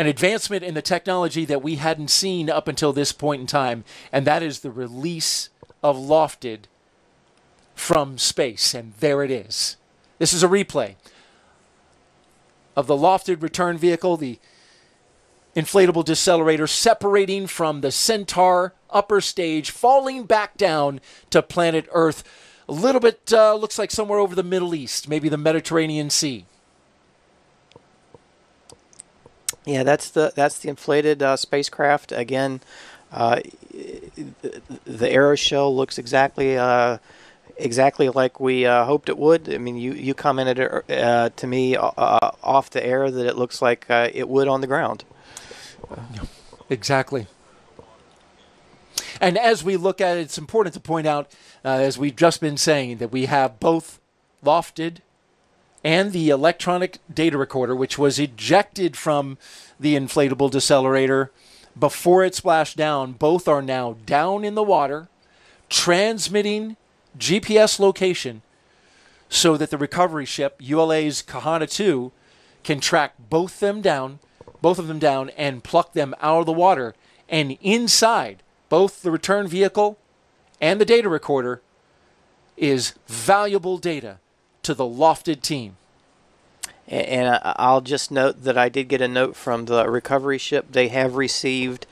an advancement in the technology that we hadn't seen up until this point in time, and that is the release of LOFTID from space. And there it is. This is a replay of the LOFTID return vehicle, the inflatable decelerator separating from the Centaur upper stage, falling back down to planet Earth. A little bit uh, looks like somewhere over the Middle East, maybe the Mediterranean Sea. Yeah, that's the that's the inflated uh, spacecraft. Again, uh, the aeroshell looks exactly uh, exactly like we uh, hoped it would. I mean, you you commented uh, to me uh, off the air that it looks like it would on the ground. Exactly. And as we look at it, it's important to point out, as we've just been saying, that we have both LOFTID and the electronic data recorder, which was ejected from the inflatable decelerator before it splashed down, both are now down in the water, transmitting GPS location so that the recovery ship, ULA's Kahana 2, can track both them down, both of them down, and pluck them out of the water. And inside both the return vehicle and the data recorder is valuable data to the LOFTID team. And I'll just note that I did get a note from the recovery ship. They have received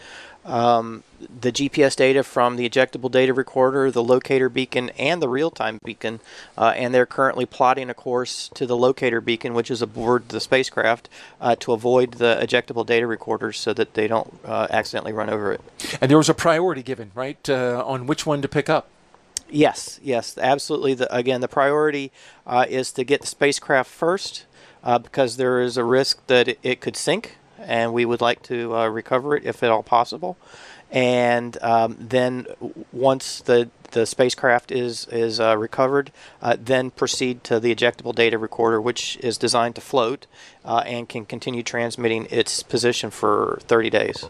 um, the GPS data from the ejectable data recorder, the locator beacon, and the real-time beacon, uh, and they're currently plotting a course to the locator beacon, which is aboard the spacecraft, uh, to avoid the ejectable data recorders so that they don't uh, accidentally run over it. And there was a priority given, right, uh, on which one to pick up. Yes, yes, absolutely. The, again, the priority uh, is to get the spacecraft first uh, because there is a risk that it, it, could sink, and we would like to uh, recover it if at all possible. And um, then once the the spacecraft is is uh, recovered, uh, then proceed to the ejectable data recorder, which is designed to float uh, and can continue transmitting its position for 30 days.